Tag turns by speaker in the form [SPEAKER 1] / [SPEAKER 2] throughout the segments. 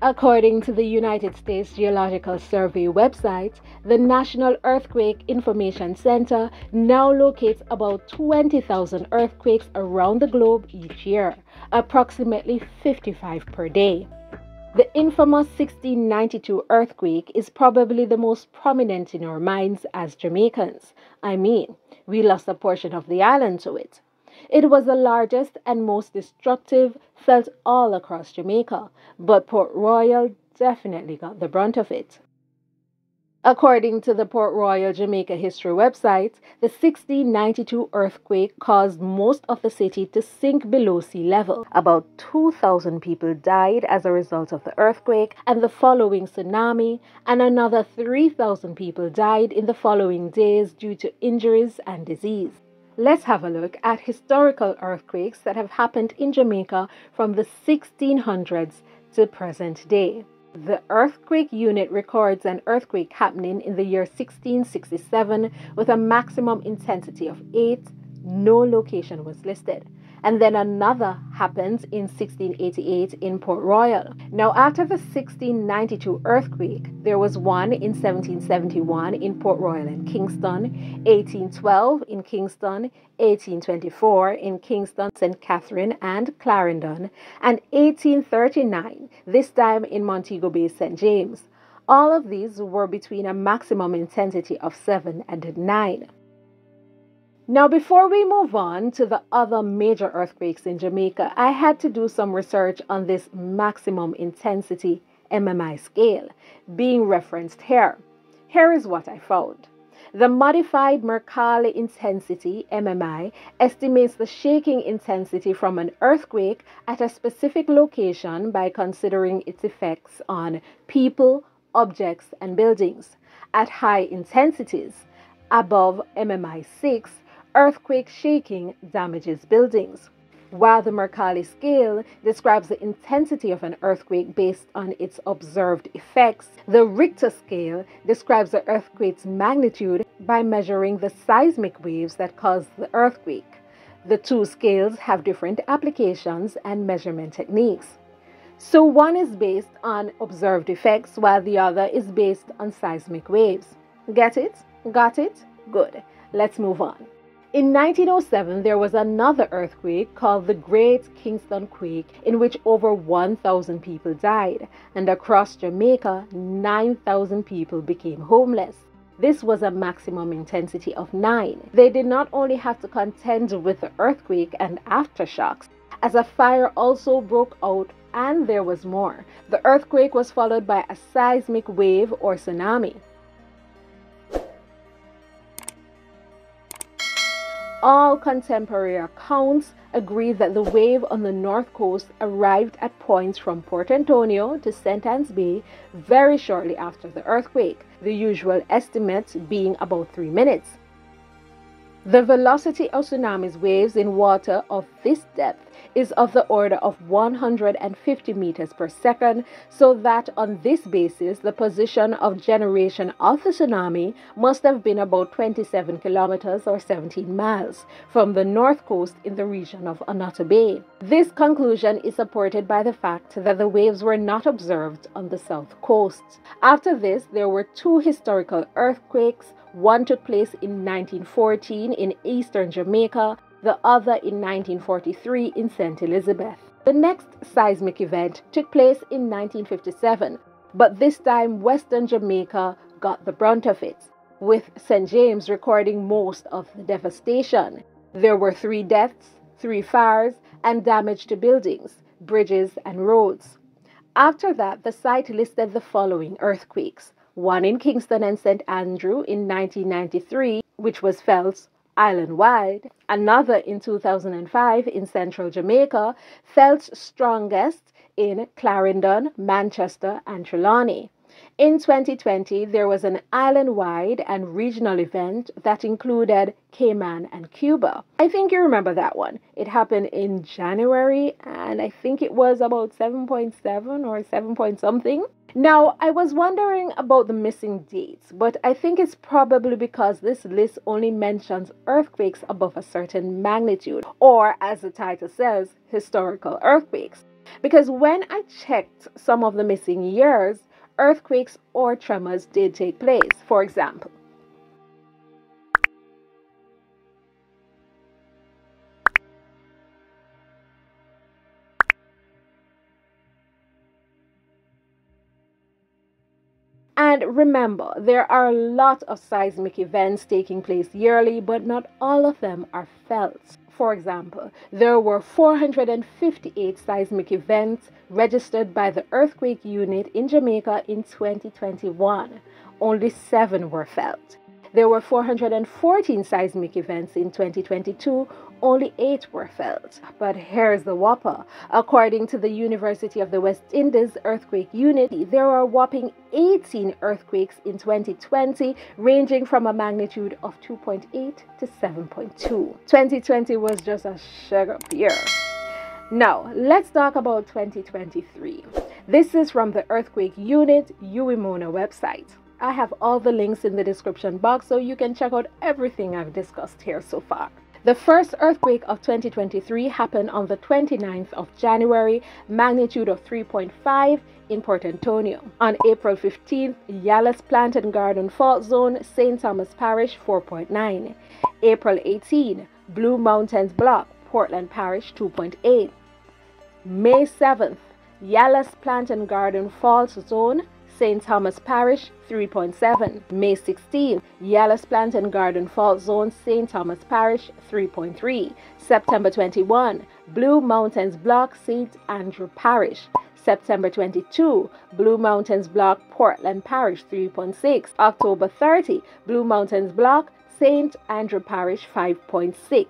[SPEAKER 1] According to the United States Geological Survey website, the National Earthquake Information Center now locates about 20,000 earthquakes around the globe each year, approximately 55 per day. The infamous 1692 earthquake is probably the most prominent in our minds as Jamaicans. I mean, we lost a portion of the island to it. It was the largest and most destructive felt all across Jamaica, but Port Royal definitely got the brunt of it. According to the Port Royal Jamaica History website, the 1692 earthquake caused most of the city to sink below sea level. About 2,000 people died as a result of the earthquake and the following tsunami, and another 3,000 people died in the following days due to injuries and disease. Let's have a look at historical earthquakes that have happened in Jamaica from the 1600s to present day. The earthquake unit records an earthquake happening in the year 1667 with a maximum intensity of 8. No location was listed and then another happens in 1688 in Port Royal. Now, after the 1692 earthquake, there was one in 1771 in Port Royal and Kingston, 1812 in Kingston, 1824 in Kingston, St. Catherine, and Clarendon, and 1839, this time in Montego Bay, St. James. All of these were between a maximum intensity of 7 and 9. Now, before we move on to the other major earthquakes in Jamaica, I had to do some research on this maximum intensity MMI scale being referenced here. Here is what I found. The modified Mercalli intensity MMI estimates the shaking intensity from an earthquake at a specific location by considering its effects on people, objects, and buildings. At high intensities, above MMI 6, earthquake shaking damages buildings. While the Mercalli scale describes the intensity of an earthquake based on its observed effects, the Richter scale describes the earthquake's magnitude by measuring the seismic waves that caused the earthquake. The two scales have different applications and measurement techniques. So one is based on observed effects while the other is based on seismic waves. Get it? Got it? Good. Let's move on. In 1907, there was another earthquake called the Great Kingston Quake, in which over 1,000 people died, and across Jamaica, 9,000 people became homeless. This was a maximum intensity of 9. They did not only have to contend with the earthquake and aftershocks, as a fire also broke out and there was more. The earthquake was followed by a seismic wave or tsunami. All contemporary accounts agree that the wave on the north coast arrived at points from Port Antonio to St. Ann's Bay very shortly after the earthquake, the usual estimate being about three minutes. The velocity of tsunami's waves in water of this depth is of the order of 150 meters per second, so that on this basis, the position of generation of the tsunami must have been about 27 kilometers or 17 miles from the north coast in the region of Annotto Bay. This conclusion is supported by the fact that the waves were not observed on the south coast. After this, there were two historical earthquakes. One took place in 1914 in eastern Jamaica the other in 1943 in St. Elizabeth. The next seismic event took place in 1957, but this time Western Jamaica got the brunt of it, with St. James recording most of the devastation. There were three deaths, three fires, and damage to buildings, bridges, and roads. After that, the site listed the following earthquakes one in Kingston and St. Andrew in 1993, which was felt island wide. Another in 2005 in central Jamaica felt strongest in Clarendon, Manchester, and Trelawny. In 2020, there was an island wide and regional event that included Cayman and Cuba. I think you remember that one. It happened in January, and I think it was about 7.7 or 7 point something. Now, I was wondering about the missing dates, but I think it's probably because this list only mentions earthquakes above a certain magnitude, or as the title says, historical earthquakes. Because when I checked some of the missing years, earthquakes or tremors did take place. For example, And remember, there are a lot of seismic events taking place yearly, but not all of them are felt. For example, there were 458 seismic events registered by the earthquake unit in Jamaica in 2021. Only seven were felt. There were 414 seismic events in 2022, only eight were felt. But here's the whopper. According to the University of the West Indies Earthquake Unit, there were whopping 18 earthquakes in 2020, ranging from a magnitude of 2.8 to 7.2. 2020 was just a sugar year. Now, let's talk about 2023. This is from the Earthquake Unit UWIMONA website. I have all the links in the description box so you can check out everything I've discussed here so far. The first earthquake of 2023 happened on the 29th of January, magnitude of 3.5 in Port Antonio. On April 15th, Yallahs Plantain Garden Fault Zone, St. Thomas Parish 4.9. April 18, Blue Mountains Block, Portland Parish 2.8. May 7th, Yallahs Plantain Garden Fault Zone, St. Thomas Parish 3.7. May 16, Yallahs Plantain Garden Fault Zone, St. Thomas Parish 3.3. September 21, Blue Mountains Block, St. Andrew Parish. September 22, Blue Mountains Block, Portland Parish 3.6. October 30, Blue Mountains Block, St. Andrew Parish 5.6.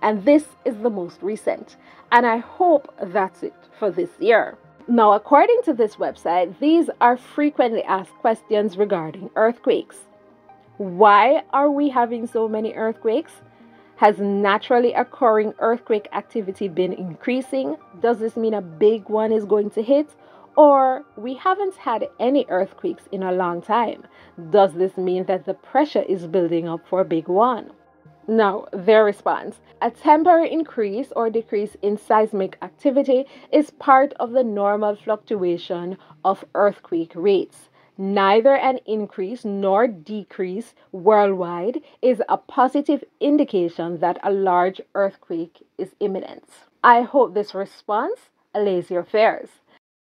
[SPEAKER 1] And this is the most recent. And I hope that's it for this year. Now, according to this website, these are frequently asked questions regarding earthquakes. Why are we having so many earthquakes? Has naturally occurring earthquake activity been increasing? Does this mean a big one is going to hit? Or we haven't had any earthquakes in a long time. Does this mean that the pressure is building up for a big one? Now, their response a temporary increase or decrease in seismic activity is part of the normal fluctuation of earthquake rates. Neither an increase nor decrease worldwide is a positive indication that a large earthquake is imminent. I hope this response allays your fears.